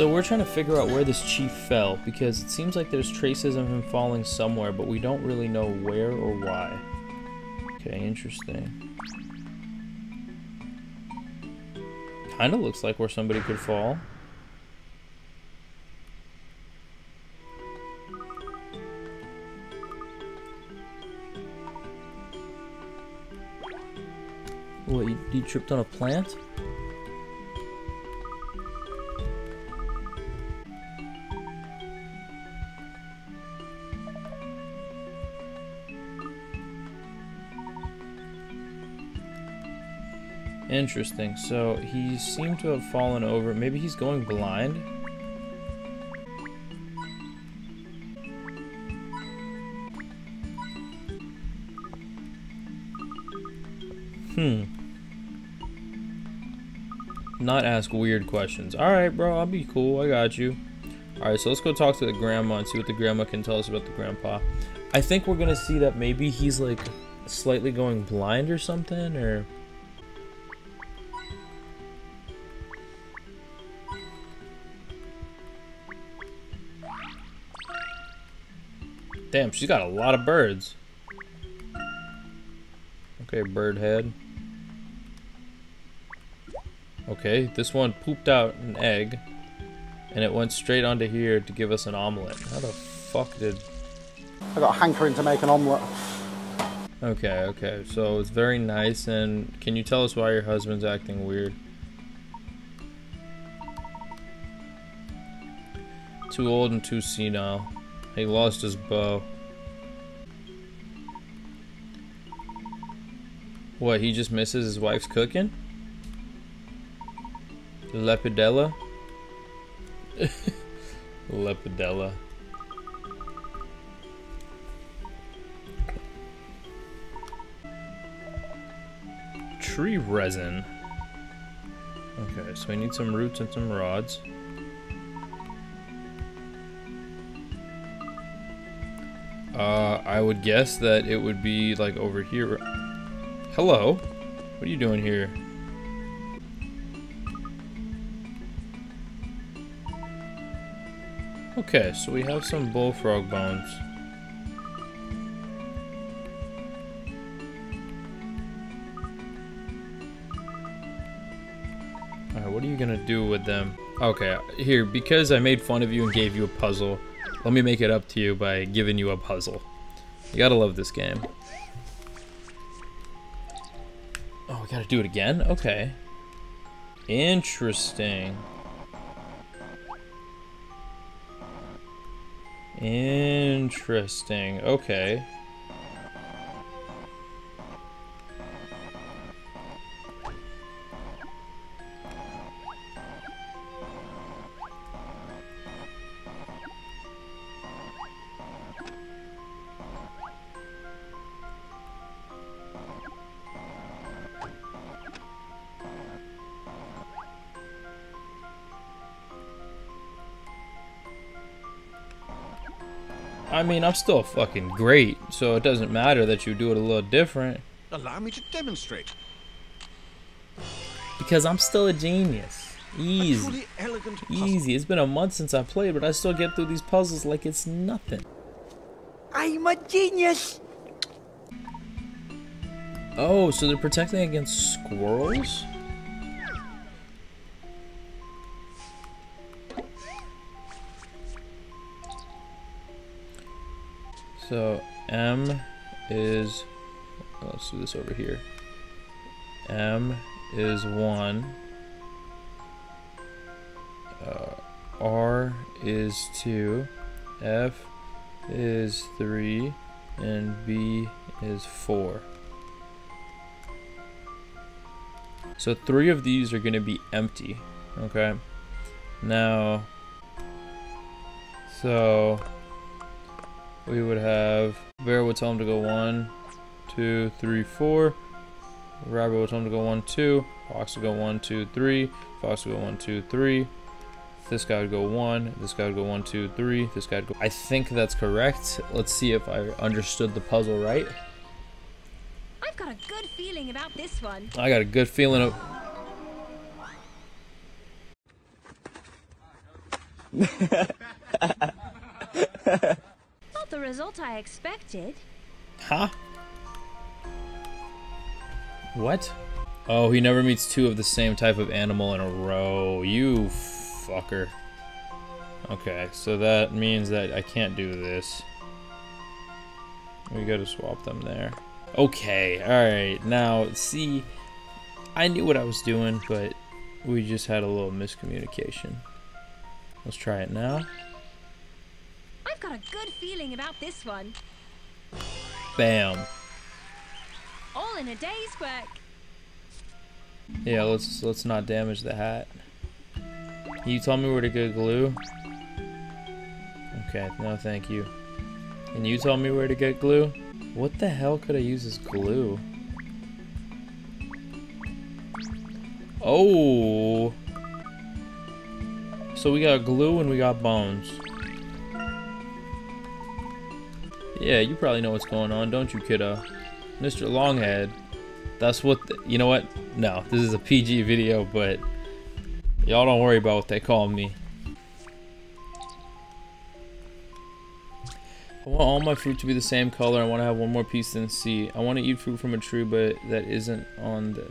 So we're trying to figure out where this chief fell because it seems like there's traces of him falling somewhere, but we don't really know where or why. Okay, interesting. Kinda looks like where somebody could fall. What, you, you tripped on a plant? Interesting. So he seemed to have fallen over. Maybe he's going blind. Hmm. Not ask weird questions. Alright, bro. I'll be cool. I got you. Alright, so let's go talk to the grandma and see what the grandma can tell us about the grandpa. I think we're gonna see that maybe he's like slightly going blind or something, or... Damn, she's got a lot of birds. Okay, bird head. Okay, this one pooped out an egg, and it went straight onto here to give us an omelet. How the fuck did... I got a hankering to make an omelette. Okay, okay, so it's very nice, and can you tell us why your husband's acting weird? Too old and too senile. He lost his bow. What, he just misses his wife's cooking? Lepidella? Lepidella. Tree resin. Okay, so we need some roots and some rods. Uh, I would guess that it would be like over here. Hello? What are you doing here? Okay, so we have some bullfrog bones. Alright, what are you gonna do with them? Okay, here, because I made fun of you and gave you a puzzle, let me make it up to you by giving you a puzzle. You gotta love this game. Oh, we gotta do it again? Okay. Interesting. Interesting. Okay. I mean, I'm still fucking great, so it doesn't matter that you do it a little different. Allow me to demonstrate. Because I'm still a genius. Easy. puzzle. Easy. It's been a month since I played, but I still get through these puzzles like it's nothing. I'm a genius. Oh, so they're protecting against squirrels? So M is let's do this over here. M is one. Uh, R is two. F is three, and B is four. So three of these are going to be empty. Okay. Now, so we would have Bear would tell him to go one, two, three, four. Rabbit would tell him to go one, two. Fox would go one, two, three. Fox would go one, two, three. This guy would go one. This guy would go one, two, three. This guy would go. I think that's correct. Let's see if I understood the puzzle right. I've got a good feeling about this one. I got a good feeling of. Result I expected. Huh? What? Oh, he never meets two of the same type of animal in a row. You fucker. Okay, so that means that I can't do this. We gotta swap them there. Okay, alright. Now, see, I knew what I was doing, but we just had a little miscommunication. Let's try it now. I've got a good feeling about this one. Bam. All in a day's work. Yeah, let's let's not damage the hat. Can you tell me where to get glue? Okay, no thank you. Can you tell me where to get glue? What the hell could I use as glue? Oh! So we got glue and we got bones. Yeah, you probably know what's going on, don't you, kiddo? Mr. Longhead. That's what, you know what? No, this is a PG video, but y'all don't worry about what they call me. I want all my fruit to be the same color. I want to have one more piece than C. I want to eat fruit from a tree, but that isn't on the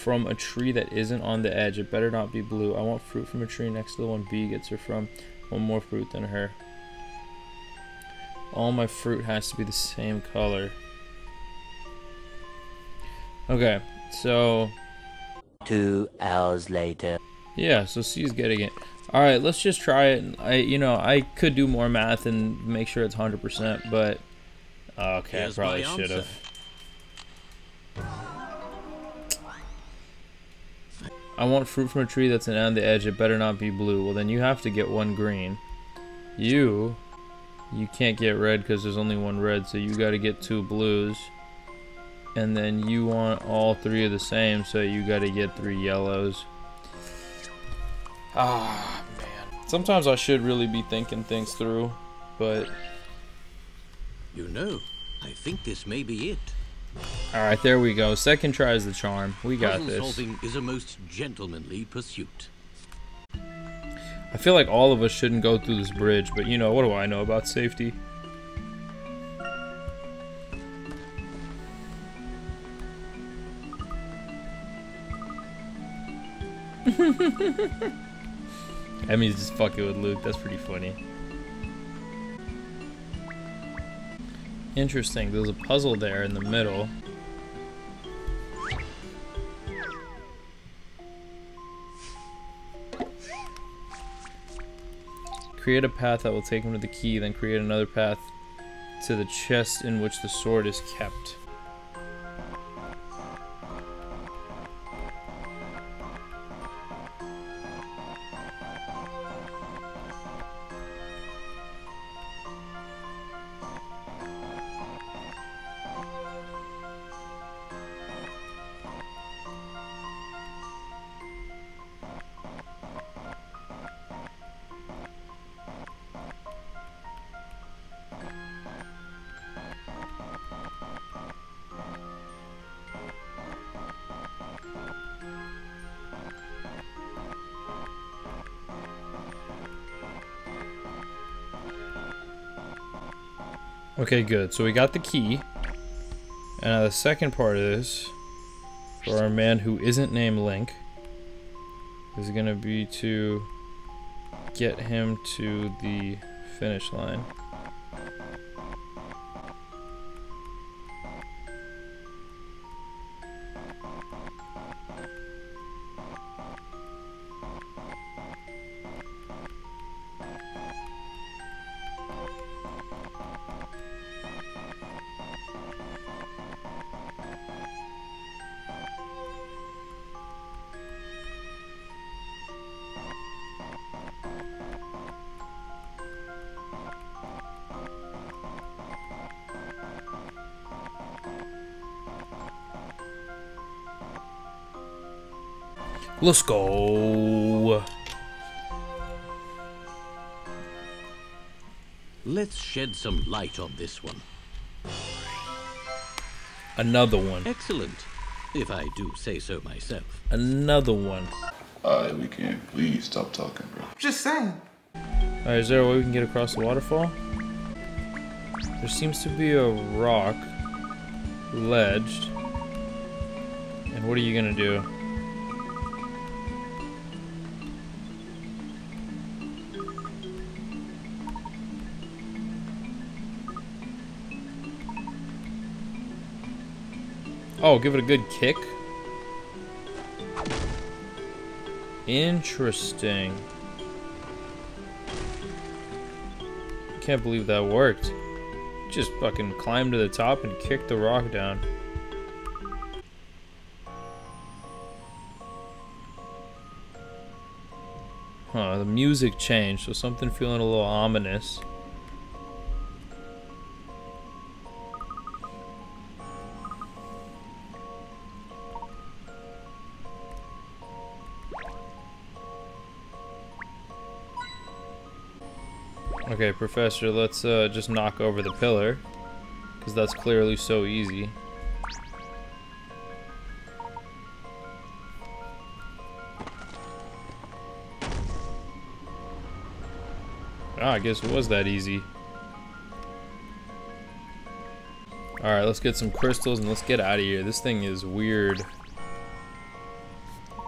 from a tree that isn't on the edge. It better not be blue. I want fruit from a tree next to the one B gets her from. One more fruit than her. All my fruit has to be the same color. Okay, so Two hours later. yeah, so C's getting it. All right, let's just try it. I, you know, I could do more math and make sure it's hundred percent, but okay, Here's I probably should have. I want fruit from a tree that's on the edge. It better not be blue. Well, then you have to get one green. You, you can't get red because there's only one red, so you got to get two blues. And then you want all three of the same, so you got to get three yellows. Ah, man. Sometimes I should really be thinking things through, but You know, I think this may be it. all right, there we go. Second try is the charm. We got Puzzle this. solving is a most gentlemanly pursuit. I feel like all of us shouldn't go through this bridge, but you know, what do I know about safety? Emmy's just fucking with Luke. That's pretty funny. Interesting. There's a puzzle there in the middle. Create a path that will take him to the key, then create another path to the chest in which the sword is kept. Okay, good. So we got the key. And now the second part of this, for our man who isn't named Link, is gonna be to get him to the finish line. Let's go. Let's shed some light on this one. Another one. Excellent, if I do say so myself. Another one. Alright, we can't. Please stop talking, bro. Just saying. Alright, is there a way we can get across the waterfall? There seems to be a rock ledged. And what are you gonna do? Oh, give it a good kick? Interesting. Can't believe that worked. Just fucking climbed to the top and kicked the rock down. Huh, the music changed, so something feeling a little ominous. Okay, Professor, let's uh, just knock over the pillar. Because that's clearly so easy. Ah, I guess it was that easy. Alright, let's get some crystals and let's get out of here. This thing is weird.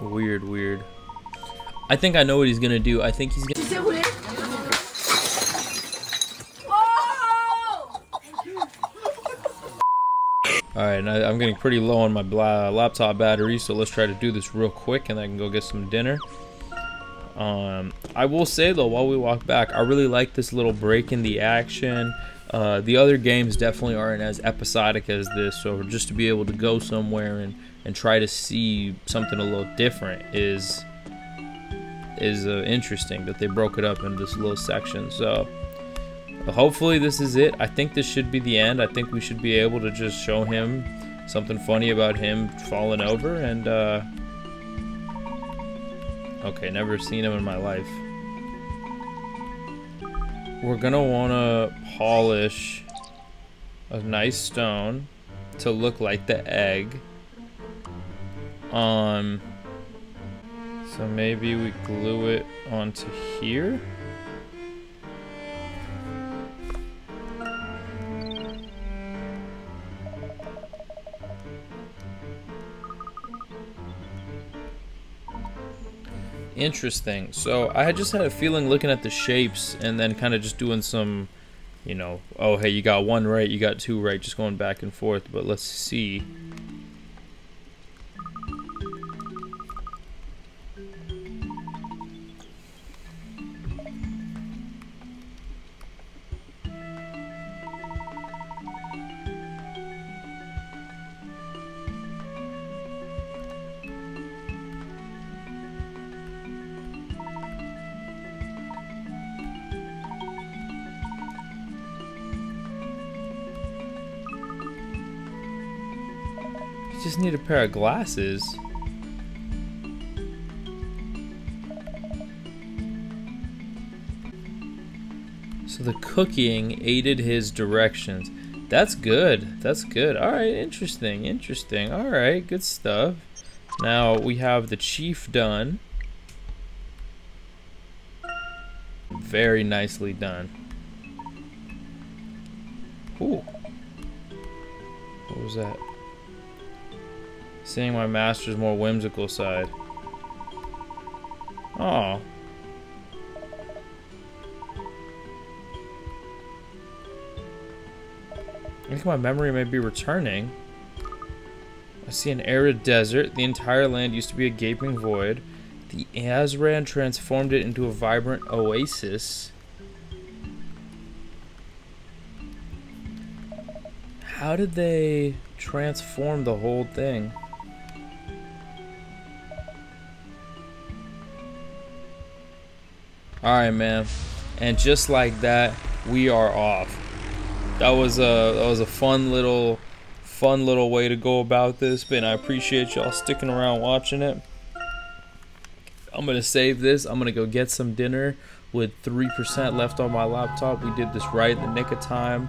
Weird, weird. I think I know what he's gonna do. I think he's gonna... I, am getting pretty low on my laptop battery, so let's try to do this real quick and I can go get some dinner. Um, I will say though, while we walk back, I really like this little break in the action. Uh, the other games definitely aren't as episodic as this, so just to be able to go somewhere and, and try to see something a little different is is uh, interesting that they broke it up into this little section. So hopefully this is it. I think this should be the end. I think we should be able to just show him something funny about him falling over and uh Okay, never seen him in my life. We're gonna wanna polish a nice stone to look like the egg. Um so maybe we glue it onto here. Interesting. So I just had a feeling looking at the shapes and then kind of just doing some, you know, oh, hey, you got one right, you got two right, just going back and forth. But let's see. Just need a pair of glasses. So the cooking aided his directions. That's good. That's good. Alright, interesting. Interesting. Alright, good stuff. Now we have the chief done. Very nicely done. Ooh. What was that? Seeing my master's more whimsical side. Oh. I think my memory may be returning. I see an arid desert. The entire land used to be a gaping void. The Azran transformed it into a vibrant oasis. How did they transform the whole thing? Alright, man. And just like that, we are off. That was a that was a fun little fun little way to go about this, but I appreciate y'all sticking around watching it. I'm gonna save this. I'm gonna go get some dinner with 3% left on my laptop. We did this right in the nick of time.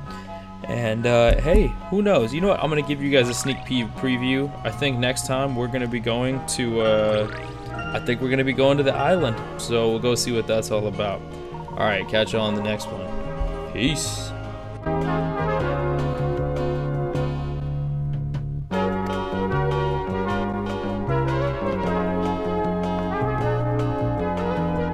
And uh, hey, who knows? You know what? I'm gonna give you guys a sneak peek preview. I think next time we're gonna be going to uh, I think we're gonna be going to the island. So we'll go see what that's all about. All right, catch you on the next one. Peace.